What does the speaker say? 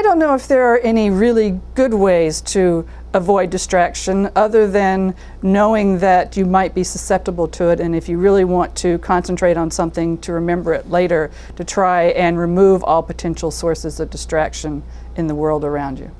I don't know if there are any really good ways to avoid distraction other than knowing that you might be susceptible to it and if you really want to concentrate on something to remember it later to try and remove all potential sources of distraction in the world around you.